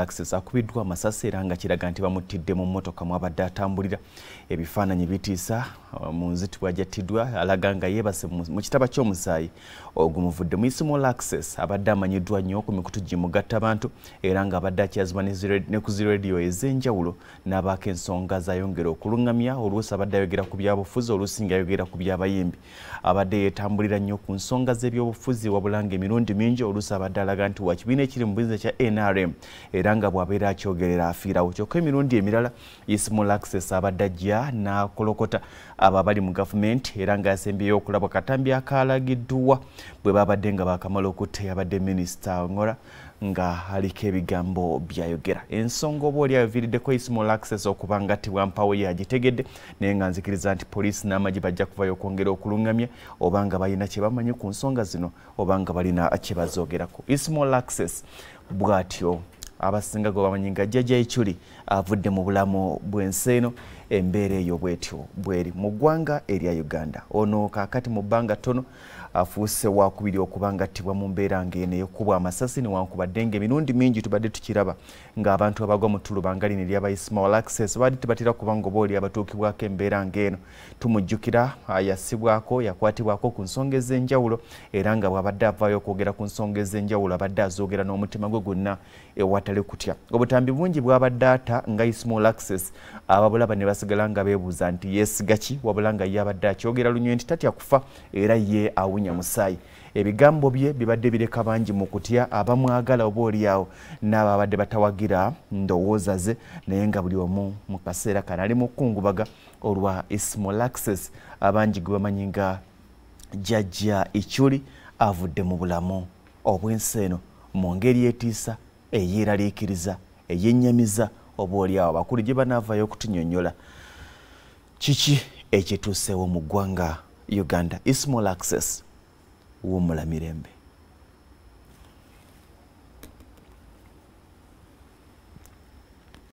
access akubiddwa amasasi era nga kiraga nti bamuttidde mu mmotoka mwabadde atambulira. Ebifaananyi bitiisa uh, mu nzitibwa jattiddwa alaga nga yeebase mu kitaba ky'omusaayi ogumuvudde. Mu access abadde amanyiddwa nnyo ku mikutu gimugatta abantu era nga abadde akyazibwa ne ku zirediyo ez'enjawulo n'abaako ensonga zayongera okuluŋŋamya oluusi abadde ayogera ku byabufuzi oluusi nga ayogera ku byabayimbi. Abadde yeetambulira nnyo ku nsonga z'ebyobufuzi wabula nga emirundi mingi oluusi abadde alaga nti wa kibiina ekiri mu bizinesi kya nrm era nga bw'abeera akyogerera afiirawo kyokka emirundi emirala ismall access abadde ajja n'akolokota abo abali mu gavumenti era nga yasembyeyo okulaba katambi akalagiddwa. Bwe babadde nga bakamala okutta yabadde minisita ngora nga aliko ebigambo byayogera. Ensonga oba oli aviiriddeko ismall access okuba nga tiwampawo ye agitegedde naye nga nzikiriza nti poliisi n'amagye bajja kuvayo okwongera okuluŋŋamya oba nga balina kye bamanyi ku nsonga zino oba nga balina kye bazoogerako. Ismall access bw'atyo abasinga gwe bamanyi nga jjajja ekyuli avudde mu bulamu bw'ensi eno embeera eyo bwetyo bweri mu ggwanga erya uganda. Ono kaakati mu bbanga ttono afuuse wakubiri okuba nga attibwa mu mbeera ng'eno eyokubwa amasasi newankubadde nga emirundi mingi tubadde tukiraba ng'abantu abagwa mu ttuluba nga lino eryaba ismail access baadde tebatera kuba nga oba oli abatuukibwako embeera ng'eno. Tumujjukira yasibwako yakwatibwako ku nsonga ez'enjawulo era nga bw'abadde avaayo okwogera ku nsonga ez'enjawulo abadde azoogera n'omutima gwe gwonna ewatali kutya. Obutambi bungi bw'abadde ata nga ismail access ababulaba ne basigala nga beebuuza nti yeesiga ki wabula nga ye abadde akyogera lunywe nti tatya kufa era ye awunya musaayi. Ebigambo bye bibadde bireka bangi mu kutya abamwagala oba oliawo n'abo abadde batawagira ndowooza ze naye nga buli omu mu kaseera kano ali mu kukungubaga olwa ismall access abangi gwe bamanyi nga jjajja icyuli avudde mu bulamu obw'ensi eno mu ngeri etiisa eyeeraliikiriza eyennyamiza oba oliawo bakulu gye banaavayo okutunyonnyola. Kiki ekituuseewo mu ggwanga uganda? Ismall access? Wummula mirembe